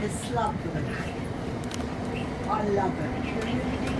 I love building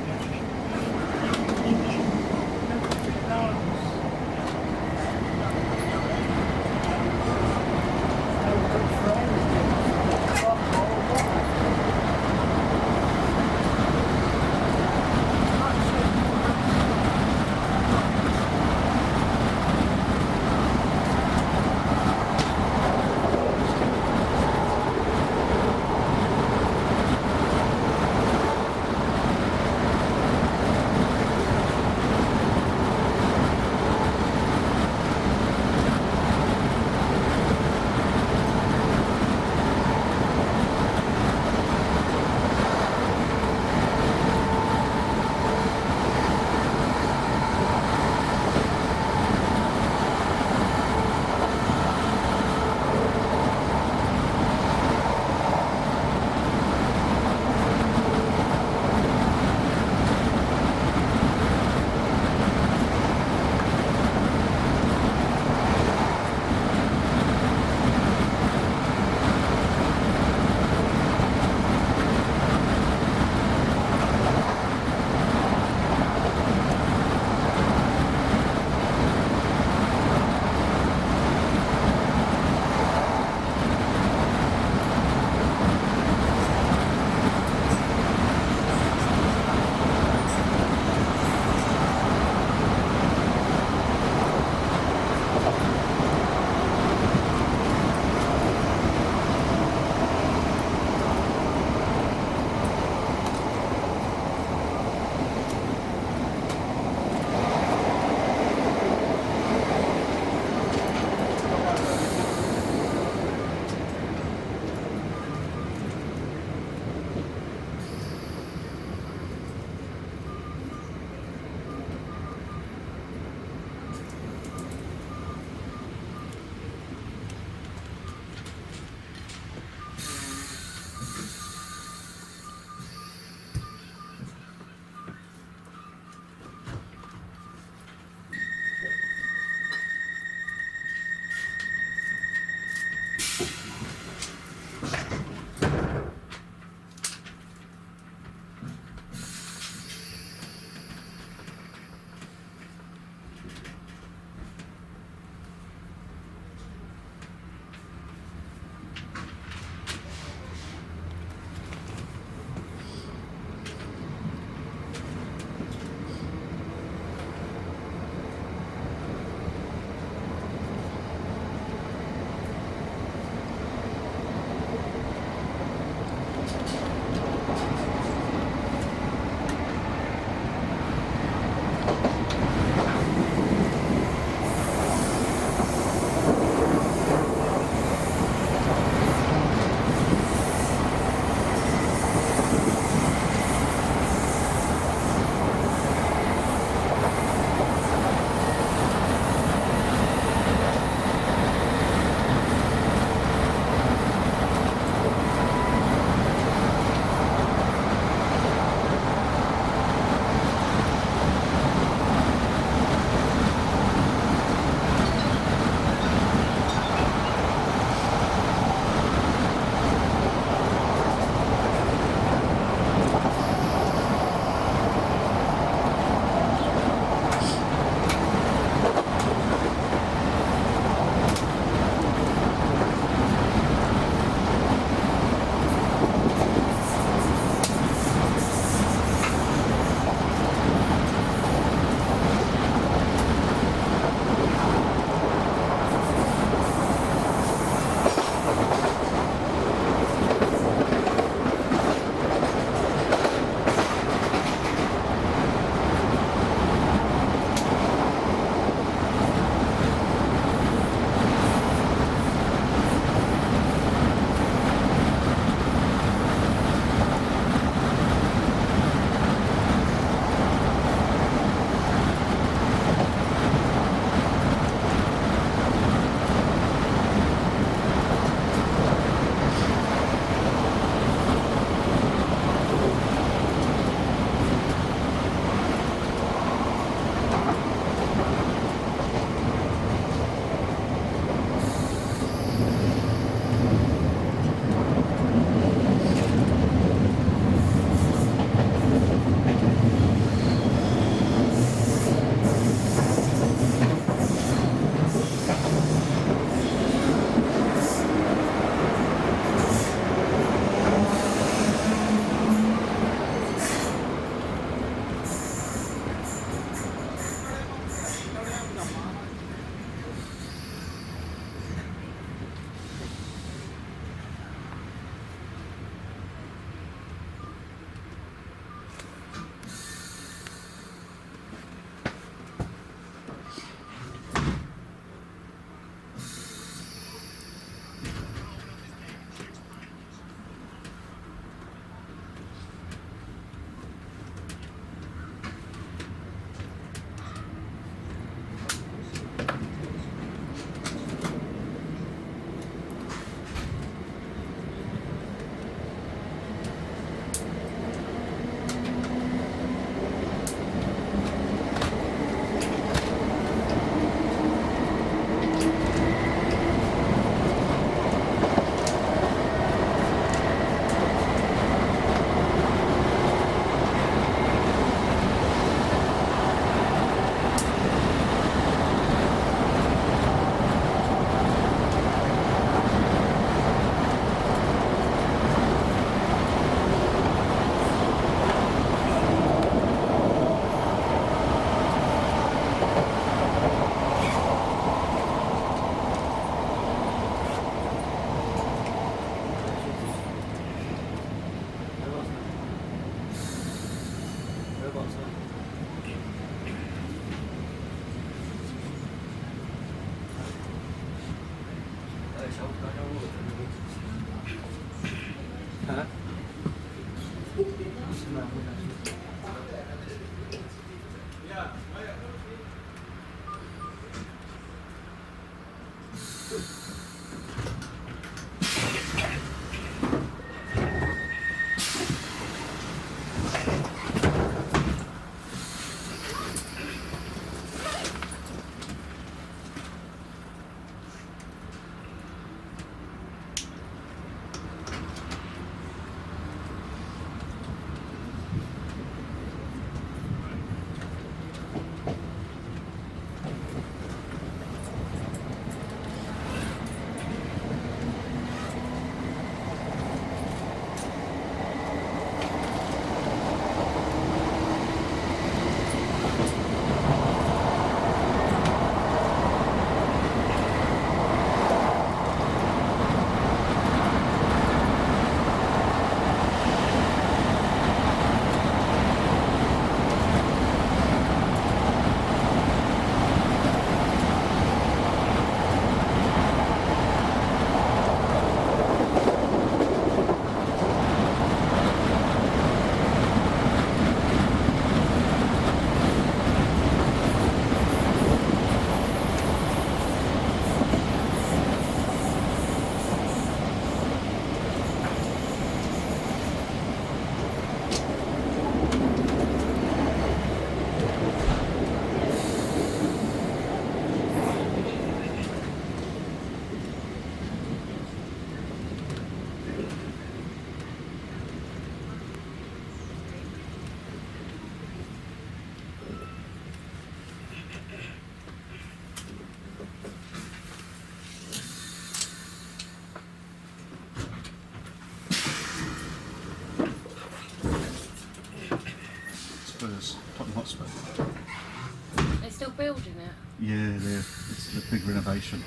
Yeah, it's a big renovation.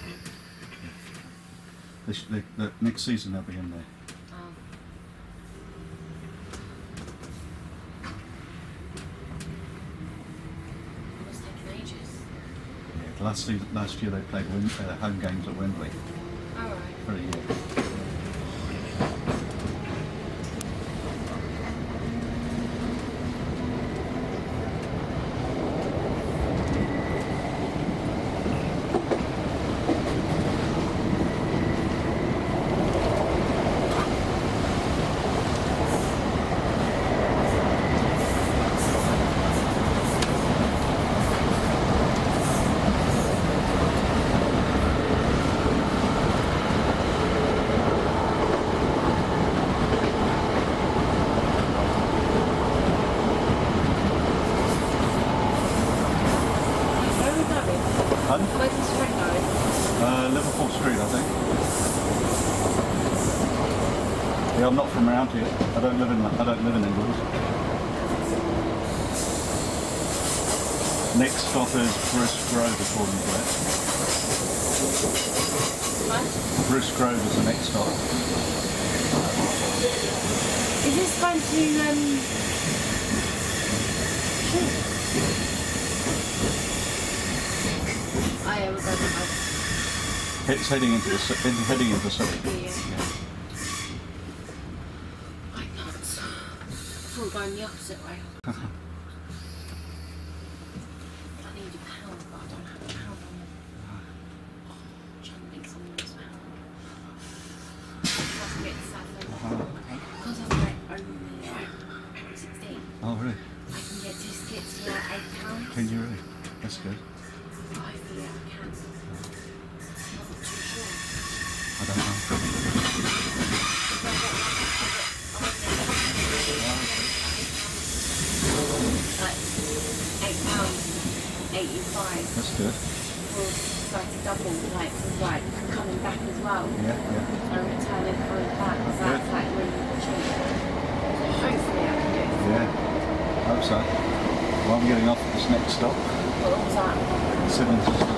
They they, the, next season they'll be in there. Oh. It was taking ages. Last season, last year they played Wim, uh, home games at Wembley Alright. for a year. Where are we going? Pardon? Where's this train going? Uh, Liverpool Street, I think. Yeah, I'm not from around here. I don't live in I don't live in England. Next stop is Bruce Grove, according to it. What? Bruce Grove is the next stop. Is this going to, um... Oh yeah, we're going to It's heading into the heading into the city. Yeah. I'm nuts. I thought we were going the opposite way. I can. Because I'm like only 16, Oh, really? I can get tickets for like eight pounds. Can you really? That's good. Hopefully I can. I'm not too sure. I don't know. Like eight pounds, eighty-five. That's good. To double, like like coming back as well. Yeah, yeah. And returning coming back. So that's like really cheap. So hopefully I can do it. Yeah. Hope so. Well, I'm getting off at this next stop. What was that? Seven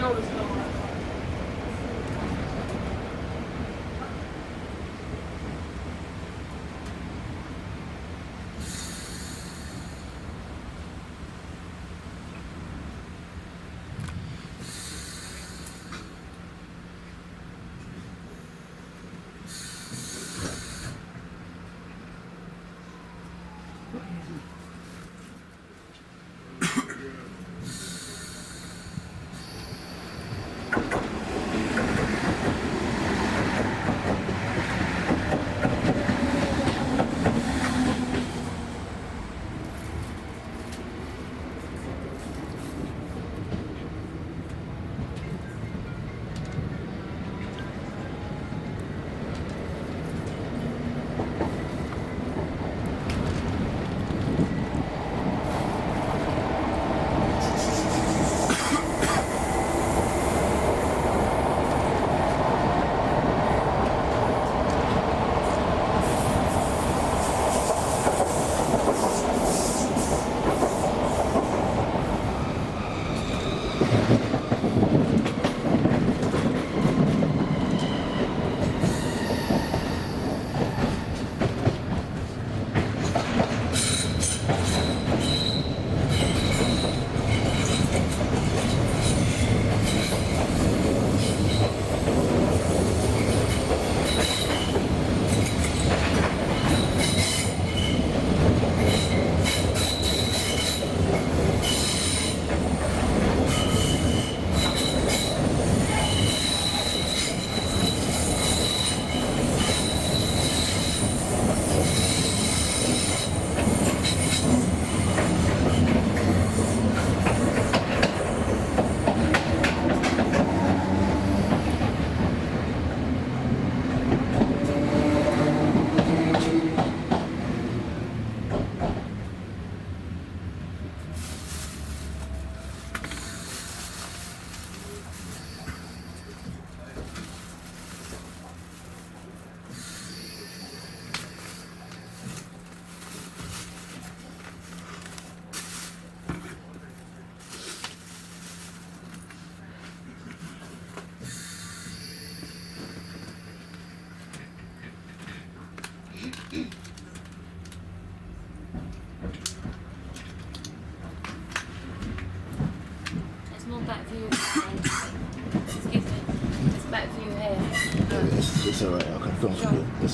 noticed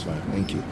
fine. Thank you.